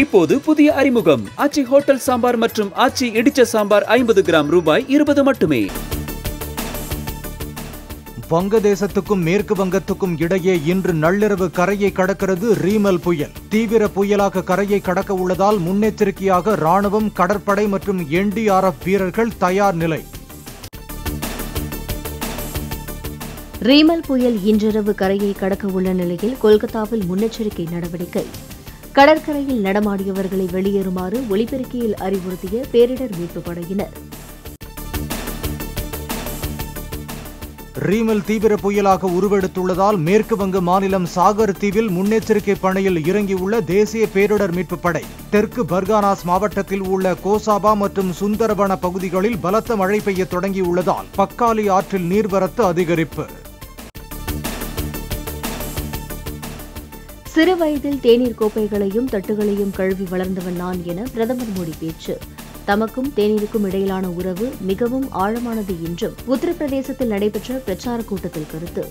இப்போது புதிய அறிமுகம். ஆச்சி ஹோட்டல் சாம்பார் மற்றும் ஆச்சி இடிச்ச சாம்பார் ஐம்பது கிராம் ரூபாய் இருபது மட்டுமே. வங்கதேசத்துக்கும் மேற்கு வங்கத்துக்கும் இடையே இன்று நள்ளிரவு கரையை கடக்கிறது ரீமல் புயல். தீவிர புயலாக கரையை கடக்க உள்ளதால் முன்னெச்சரிக்கையாக ராணுவம் கடற்படை மற்றும் என்டிஆர்எஃப் வீரர்கள் தயார் நிலை. ரீமல் புயல் இன்றிரவு கரையை கடக்க உள்ள நிலையில் கொல்கத்தாவில் முன்னெச்சரிக்கை நடவடிக்கை. கடற்கரையில் நடமாடியவர்களை வெளியேறுமாறு ஒலிபெருக்கியில் அறிவுறுத்திய பேரிடர் மீட்புப் படையினர். ரீமல் தீவிர புயலாக உருவெடுத்துள்ளதால் மேற்கு வங்க மாநிலம் சாகர் தீவில் முன்னெச்சரிக்கை பணியில் இறங்கியுள்ள தேசிய பேரிடர் மீட்புப் படை. தெற்கு பர்கானாஸ் மாவட்டத்தில் உள்ள கோசாபா மற்றும் சுந்தரவன பகுதிகளில் பலத்த மழை பெய்ய தொடங்கியுள்ளதால் பக்காலி ஆற்றில் நீர்வரத்து அதிகரிப்பு. சிறு வயதில் தேநீர் கோப்பைகளையும் தட்டுகளையும் கழுவி வளர்ந்தவன் நான் என பிரதமர் மோடி பேச்சு. தமக்கும் தேநீருக்கும் இடையிலான உறவு மிகவும் ஆழமானது என்றும் உத்தரப்பிரதேசத்தில் நடைபெற்ற பிரச்சார கூட்டத்தில் கருத்து.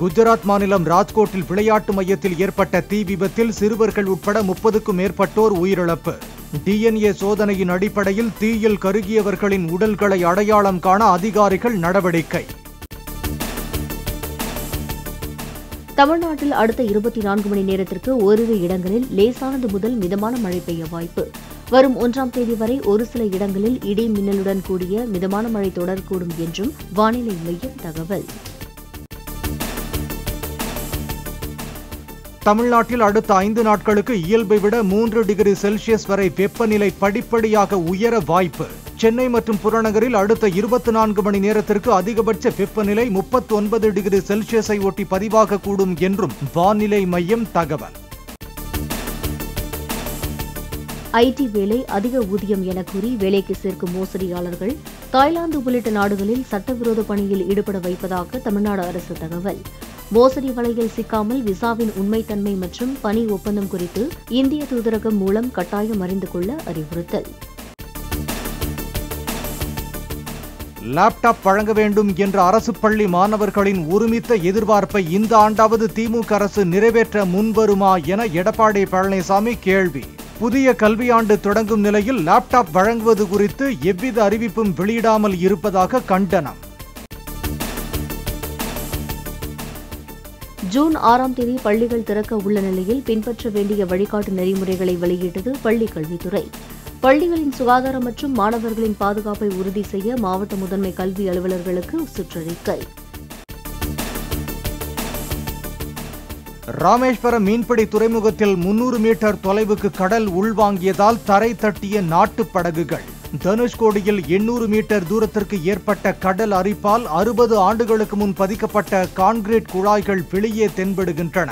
குஜராத் மாநிலம் ராஜ்கோட்டில் விளையாட்டு மையத்தில் ஏற்பட்ட தீ விபத்தில் சிறுவர்கள் உட்பட முப்பதுக்கும் மேற்பட்டோர் உயிரிழப்பு. டிஎன்ஏ சோதனையின் அடிப்படையில் தீயில் கருகியவர்களின் உடல்களை அடையாளம் காண அதிகாரிகள் நடவடிக்கை. தமிழ்நாட்டில் அடுத்த இருபத்தி நான்கு மணி நேரத்திற்கு ஓரிரு இடங்களில் லேசானது முதல் மிதமான மழை பெய்ய வாய்ப்பு. வரும் ஒன்றாம் தேதி வரை ஒரு சில இடங்களில் இடி மின்னலுடன் கூடிய மிதமான மழை தொடரக்கூடும் என்றும் வானிலை மையம் தகவல். தமிழ்நாட்டில் அடுத்த ஐந்து நாட்களுக்கு இயல்பை விட மூன்று டிகிரி செல்சியஸ் வரை வெப்பநிலை படிப்படியாக உயர வாய்ப்பு. சென்னை மற்றும் புறநகரில் அடுத்த இருபத்தி நான்கு மணி நேரத்திற்கு அதிகபட்ச வெப்பநிலை முப்பத்தி ஒன்பது டிகிரி செல்சியஸை ஒட்டி பதிவாகக்கூடும் என்றும் வானிலை மையம் தகவல். ஐடி வேலை அதிக ஊதியம் என கூறி வேலைக்கு சேர்க்கும் மோசடியாளர்கள் தாய்லாந்து உள்ளிட்ட நாடுகளில் சட்டவிரோத பணியில் ஈடுபட வைப்பதாக தமிழ்நாடு அரசு தகவல். மோசடி வலையில் சிக்காமல் விசாவின் உண்மைத்தன்மை மற்றும் பணி ஒப்பந்தம் குறித்து இந்திய தூதரகம் மூலம் கட்டாயம் அறிந்து கொள்ள அறிவுறுத்தல். லேப்டாப் வழங்க வேண்டும் என்ற அரசு பள்ளி மாணவர்களின் ஒருமித்த எதிர்பார்ப்பை இந்த ஆண்டாவது திமுக அரசு நிறைவேற்ற முன்வருமா என எடப்பாடி பழனிசாமி கேள்வி. புதிய கல்வியாண்டு தொடங்கும் நிலையில் லேப்டாப் வழங்குவது குறித்து எவ்வித அறிவிப்பும் வெளியிடாமல் இருப்பதாக கண்டனம். ஜூன் ஆறாம் தேதி பள்ளிகள் திறக்க உள்ள நிலையில் பின்பற்ற வேண்டிய வழிகாட்டு நெறிமுறைகளை வெளியிட்டது பள்ளிக் கல்வித்துறை. பள்ளிகளின் சுகாதாரம் மற்றும் மாணவர்களின் பாதுகாப்பை உறுதி செய்ய மாவட்ட முதன்மை கல்வி அலுவலர்களுக்கு சுற்றறிக்கை ராமேஸ்வரம் மீன்பிடி துறைமுகத்தில் முன்னூறு மீட்டர் தொலைவுக்கு கடல் உள்வாங்கியதால் தரை தட்டிய நாட்டு படகுகள். தனுஷ்கோடியில் எண்ணூறு மீட்டர் தூரத்திற்கு ஏற்பட்ட கடல் அரிப்பால் அறுபது ஆண்டுகளுக்கு முன் பதிக்கப்பட்ட கான்கிரீட் குழாய்கள் வெளியே தென்படுகின்றன.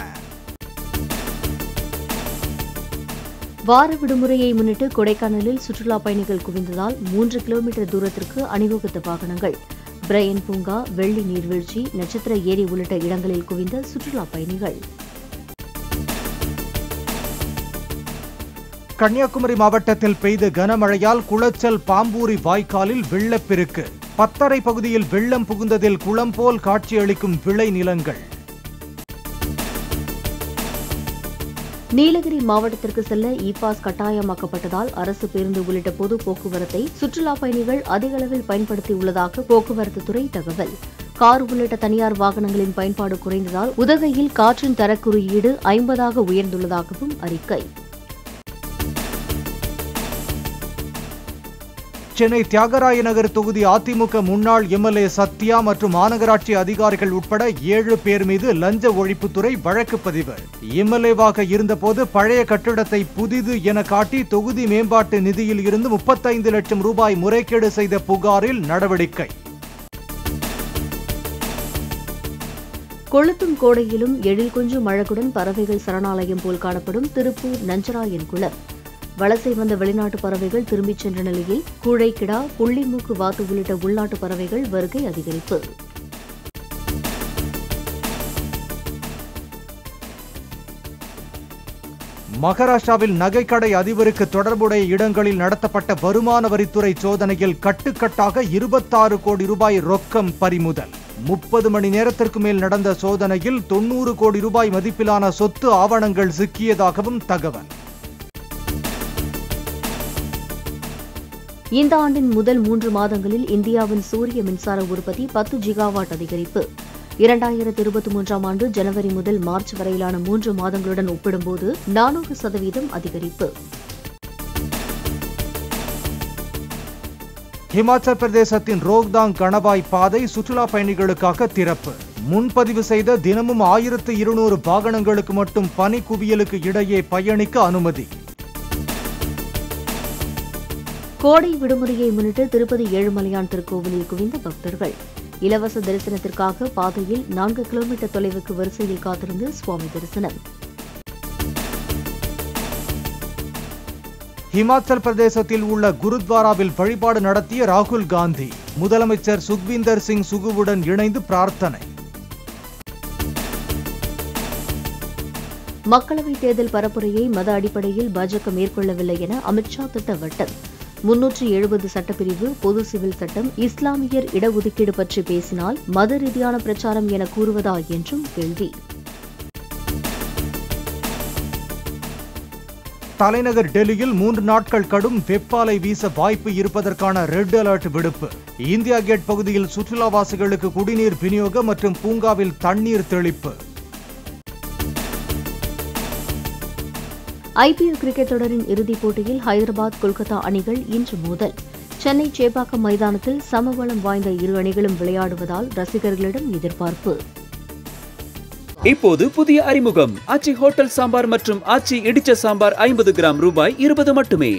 வார விடுமுறையை முன்னிட்டு கொடைக்கானலில் சுற்றுலா பயணிகள் குவிந்ததால் மூன்று கிலோமீட்டர் தூரத்திற்கு அணிவகுத்த வாகனங்கள். பிரையன் பூங்கா வெள்ளி நீர்வீழ்ச்சி நட்சத்திர ஏரி உள்ளிட்ட இடங்களில் குவிந்த சுற்றுலா பயணிகள். கன்னியாகுமரி மாவட்டத்தில் பெய்த கனமழையால் குளச்சல் பாம்பூரி வாய்க்காலில் வெள்ளப்பெருக்கு பத்தரை பகுதியில் வெள்ளம் புகுந்ததில் குளம் போல் காட்சியளிக்கும் விளை நிலங்கள் நீலகிரி மாவட்டத்திற்கு செல்ல இ பாஸ் கட்டாயமாக்கப்பட்டதால் அரசு பேருந்து உள்ளிட்ட பொது போக்குவரத்தை சுற்றுலா பயணிகள் அதிக அளவில் பயன்படுத்தியுள்ளதாக போக்குவரத்து துறை தகவல். கார் உள்ளிட்ட தனியார் வாகனங்களின் பயன்பாடு குறைந்ததால் உதகையில் காற்றின் தரக்குறியீடு ஐம்பதாக உயர்ந்துள்ளதாகவும் அறிக்கை. சென்னை தியாகராய நகர் தொகுதி அதிமுக முன்னாள் எம்எல்ஏ சத்யா மற்றும் மாநகராட்சி அதிகாரிகள் உட்பட ஏழு பேர் மீது லஞ்ச ஒழிப்புத்துறை வழக்கு பதிவு. எம்எல்ஏவாக இருந்தபோது பழைய கட்டிடத்தை புதிது என காட்டி தொகுதி மேம்பாட்டு நிதியில் இருந்து முப்பத்தைந்து லட்சம் ரூபாய் முறைகேடு செய்த புகாரில் நடவடிக்கை. கொளுத்தும் கோடையிலும் எழில் கொஞ்சம் அழகுடன் பறவைகள் சரணாலயம் போல் காணப்படும் திருப்பூர் நஞ்சராயன் குளம். வலசை வந்த வெளிநாட்டு பறவைகள் திரும்பிச் சென்ற நிலையில் கூழைக்கிடா புள்ளிமூக்கு வாத்து உள்ளிட்ட உள்நாட்டு பறவைகள் வருகை அதிகரிப்பு. மகாராஷ்டிராவில் நகைக்கடை அதிபருக்கு தொடர்புடைய இடங்களில் நடத்தப்பட்ட வருமான வரித்துறை சோதனையில் கட்டுக்கட்டாக இருபத்தாறு கோடி ரூபாய் ரொக்கம் பறிமுதல். முப்பது மணி நேரத்திற்கு மேல் நடந்த சோதனையில் தொண்ணூறு கோடி ரூபாய் மதிப்பிலான சொத்து ஆவணங்கள் சிக்கியதாகவும் தகவல். இந்த ஆண்டின் முதல் மூன்று மாதங்களில் இந்தியாவின் சூரிய மின்சார உற்பத்தி பத்து ஜிகாவாட் அதிகரிப்பு. இரண்டாயிரத்து இருபத்தி மூன்றாம் ஆண்டு ஜனவரி முதல் மார்ச் வரையிலான மூன்று மாதங்களுடன் ஒப்பிடும்போது நானூறு சதவீதம் அதிகரிப்பு. ஹிமாச்சல் பிரதேசத்தின் ரோக்தாங் கணவாய் பாதை சுற்றுலா பயணிகளுக்காக திறப்பு. முன்பதிவு செய்த தினமும் ஆயிரத்து இருநூறு வாகனங்களுக்கு மட்டும் பனி குவியலுக்கு இடையே பயணிக்க அனுமதி. கோடை விடுமுறையை முன்னிட்டு திருப்பதி ஏழுமலையான் திருக்கோவிலில் குவிந்த பக்தர்கள். இலவச தரிசனத்திற்காக பாதையில் நான்கு கிலோமீட்டர் தொலைவுக்கு வரிசையில் காத்திருந்து சுவாமி தரிசனம். ஹிமாச்சல் பிரதேசத்தில் உள்ள குருத்வாராவில் வழிபாடு நடத்திய ராகுல் காந்தி முதலமைச்சர் சுக்வீந்தர் சிங் சுகுவுடன் இணைந்து பிரார்த்தனை. மக்களவைத் தேர்தல் பரப்புரையை மத அடிப்படையில் பாஜக மேற்கொள்ளவில்லை என அமித்ஷா திட்டவட்டம். முன்னூற்றி எழுபது சட்டப்பிரிவு பொது சிவில் சட்டம் இஸ்லாமியர் இடஒதுக்கீடு பற்றி பேசினால் மத ரீதியான பிரச்சாரம் என கூறுவதா என்றும் கேள்வி. தலைநகர் டெல்லியில் மூன்று நாட்கள் கடும் வெப்பாலை வீச வாய்ப்பு இருப்பதற்கான ரெட் அலர்ட் விடுப்பு. இந்தியா கேட் பகுதியில் சுற்றுலாவாசிகளுக்கு குடிநீர் விநியோகம் மற்றும் பூங்காவில் தண்ணீர் தெளிப்பு. ஐபிஎல் கிரிக்கெட் தொடரின் இறுதிப் போட்டியில் ஹைதராபாத் கொல்கத்தா அணிகள் இன்று மோதல். சென்னை சேப்பாக்கம் மைதானத்தில் சமபலம் வாய்ந்த இரு அணிகளும் விளையாடுவதால் ரசிகர்களிடம் எதிர்பார்ப்பு. இப்போது புதிய அறிமுகம். ஆச்சி ஹோட்டல் சாம்பார் மற்றும் ஆச்சி இடிச்ச சாம்பார் ஐம்பது கிராம் ரூபாய் இருபது மட்டுமே.